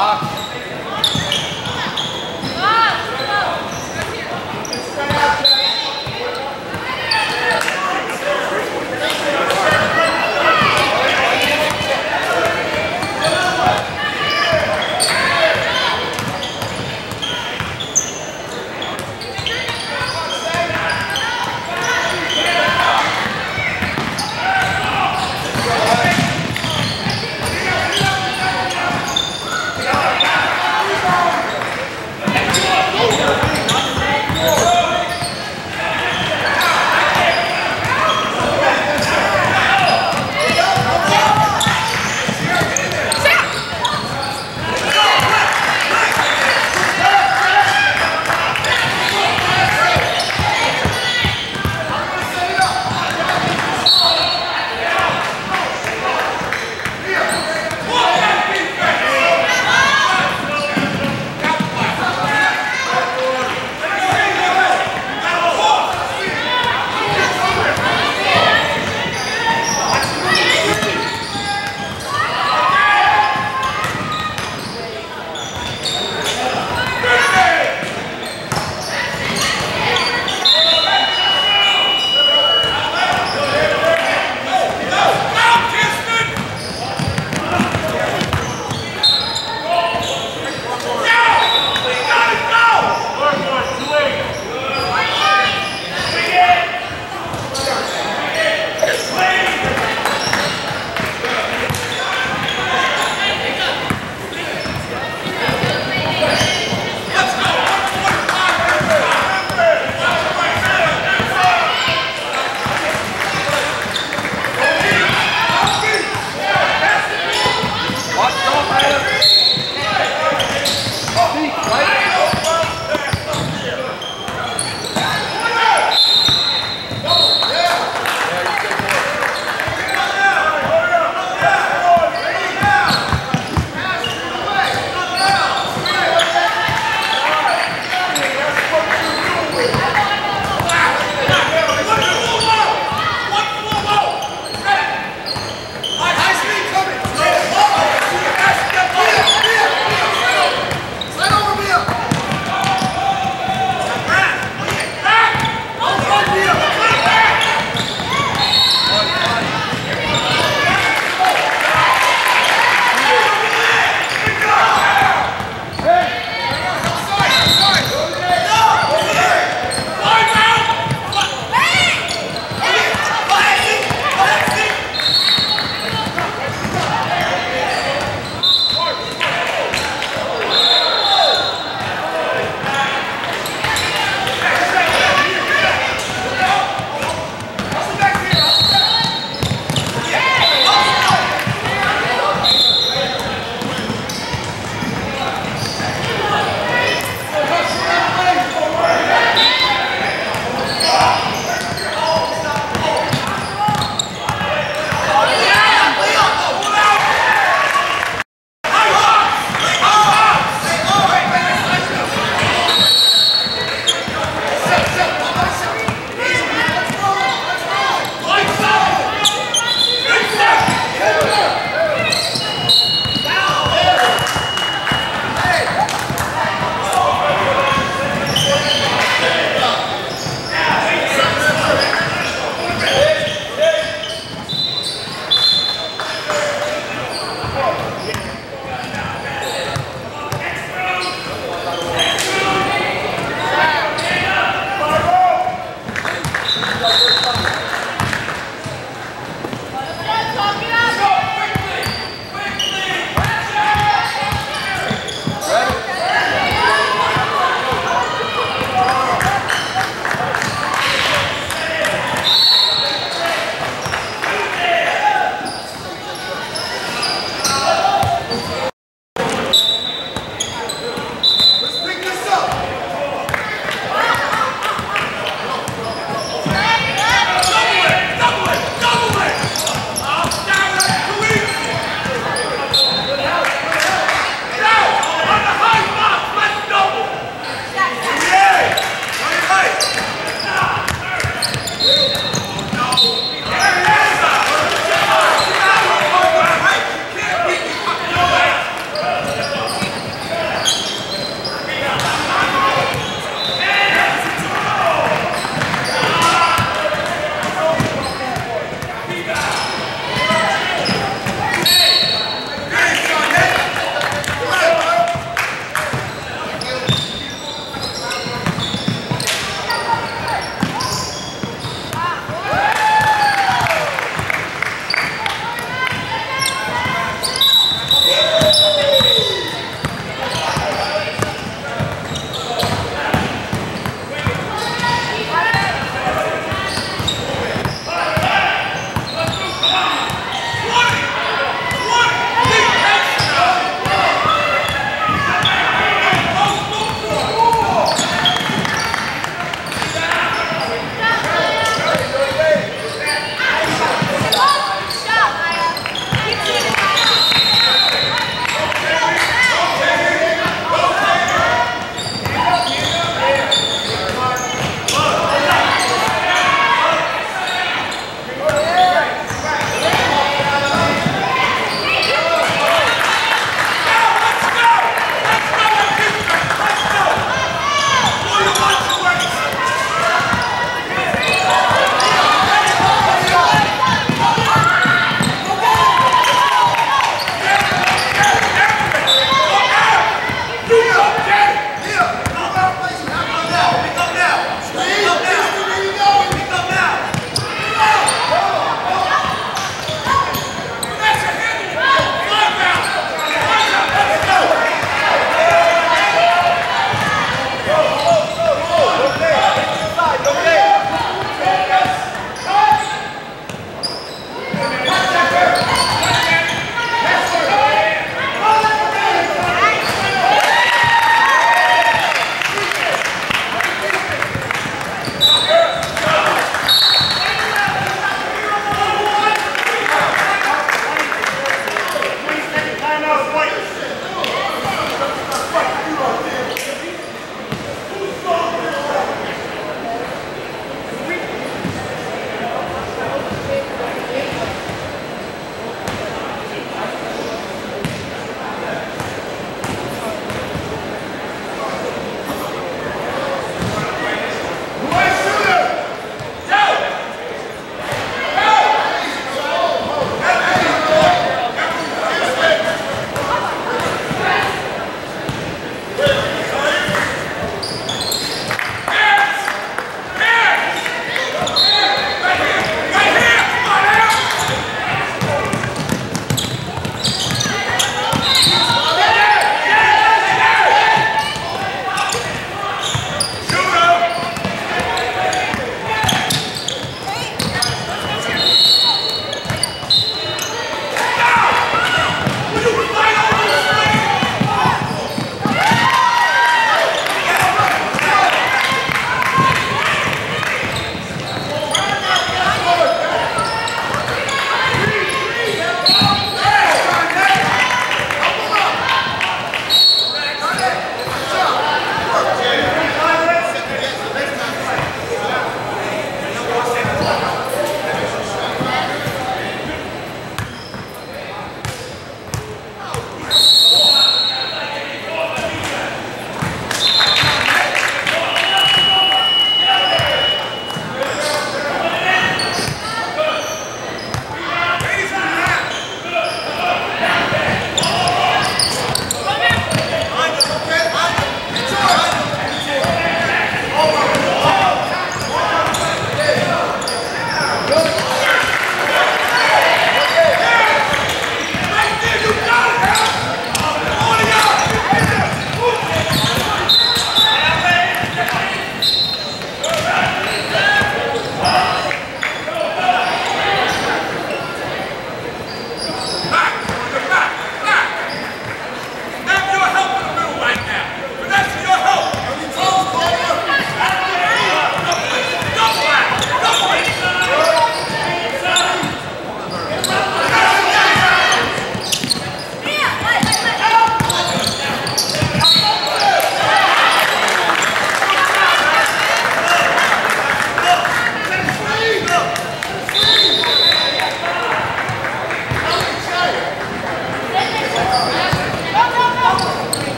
Lock.